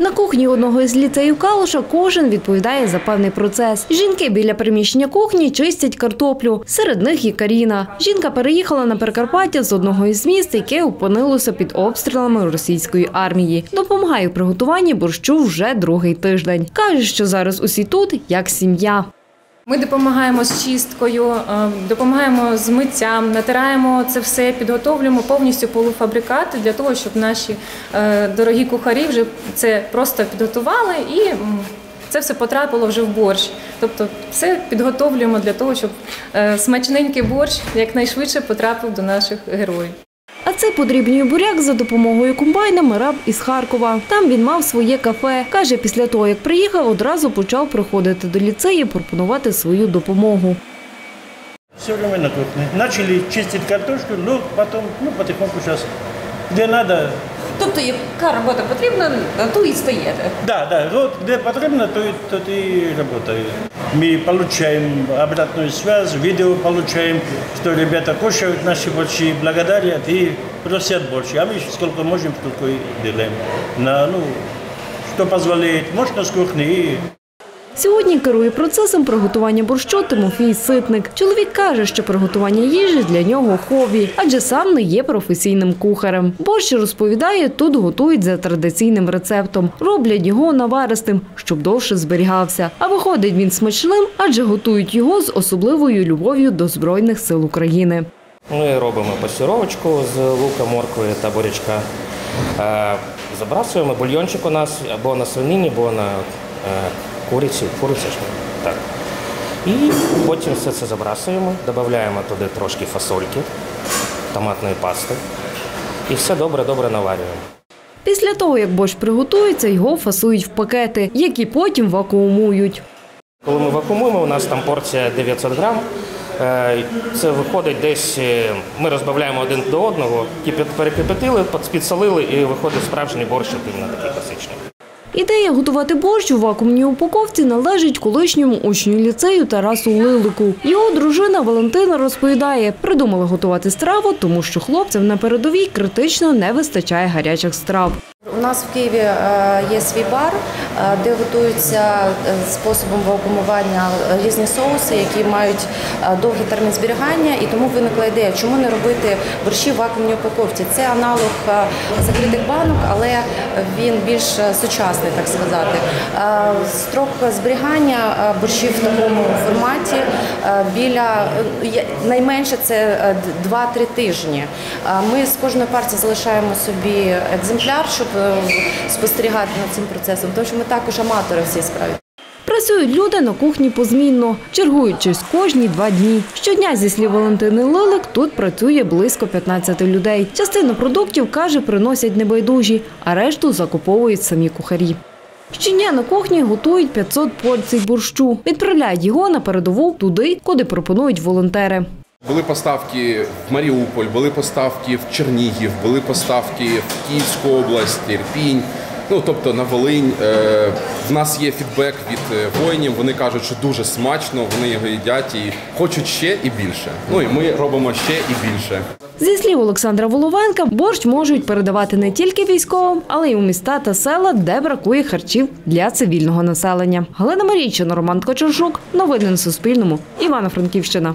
На кухні одного із ліцеїв Калуша кожен відповідає за певний процес. Жінки біля приміщення кухні чистять картоплю. Серед них і Каріна. Жінка переїхала на Прикарпаття з одного із міст, яке опинилося під обстрілами російської армії. Допомагає в приготуванні борщу вже другий тиждень. Каже, що зараз усі тут як сім'я. Ми допомагаємо з чисткою, е, допомагаємо з миттям, натираємо це все, підготовлюємо повністю полуфабрикати для того, щоб наші е, дорогі кухарі вже це просто підготували і це все потрапило вже в борщ. Тобто все підготовлюємо для того, щоб е, смачненький борщ якнайшвидше потрапив до наших героїв. Це подрібнює буряк за допомогою комбайна Мераб із Харкова. Там він мав своє кафе. Каже, після того, як приїхав, одразу почав приходити до ліцею пропонувати свою допомогу. Все время на кухне. Начали чистить картошку, но потом, ну, потихоньку сейчас. Где надо, Тобто, яка робота потрібна, на ту і стаєте. да, да, вот где потребно, то, то и работаю. Мы получаем обратную связь, видео получаем, что ребята кушают наши борщи, благодарят и просят больше. А мы сколько можем, столько и делаем. На, ну, что позволяет, можно с кухни и Сьогодні керує процесом приготування борщу Тимофій Ситник. Чоловік каже, що приготування їжі для нього хобі, адже сам не є професійним кухарем. Борщ розповідає, тут готують за традиційним рецептом. Роблять його наваристим, щоб довше зберігався. А виходить він смачним, адже готують його з особливою любов'ю до Збройних сил України. Ми робимо пасіровочку з лука, моркви та бурячка. Е, Забрасуємо бульйончик у нас або на свинині, або на е, куриці. Куриця ж так. І потім все це забрасуємо, додаємо туди трошки фасольки, томатної пасти. І все добре-добре наварюємо. Після того, як борщ приготується, його фасують в пакети, які потім вакуумують. Коли ми вакуумуємо, у нас там порція 900 грам. Е, Це виходить десь, е, ми розбавляємо один до одного, кипят- перекипятили, підсолили і виходить справжній борщ на такий класичний. Ідея готувати борщ у вакуумній упаковці належить колишньому учню ліцею Тарасу Лилику. Його дружина Валентина розповідає, придумала готувати страву, тому що хлопцям на передовій критично не вистачає гарячих страв. У нас в Києві е, є свій бар, е, де готуються е, способом вакуумування різні соуси, які мають довгий термін зберігання. І тому виникла ідея, чому не робити борщі в вакуумній упаковці. Це аналог закритих банок, але він більш сучасний, так сказати. Строк зберігання борщів в такому форматі біля найменше це е, д- 2-3 тижні. Ми з кожної партії залишаємо собі екземпляр, щоб спостерігати над цим процесом, тому що ми також аматори в цій справі. Працюють люди на кухні позмінно, чергуючись кожні два дні. Щодня, зі слів Валентини Лилик, тут працює близько 15 людей. Частину продуктів, каже, приносять небайдужі, а решту закуповують самі кухарі. Щодня на кухні готують 500 порцій борщу. Відправляють його на передову туди, куди пропонують волонтери. Були поставки в Маріуполь, були поставки в Чернігів, були поставки в Київську область, Ірпінь. Ну тобто на Волинь. Е, в нас є фідбек від е, воїнів. Вони кажуть, що дуже смачно, вони його їдять і хочуть ще і більше. Ну і ми робимо ще і більше. Зі слів Олександра Воловенка, борщ можуть передавати не тільки військовим, але й у міста та села, де бракує харчів для цивільного населення. Галина Марійчина, Роман Кочершук. Новини на Суспільному. Івано-Франківщина.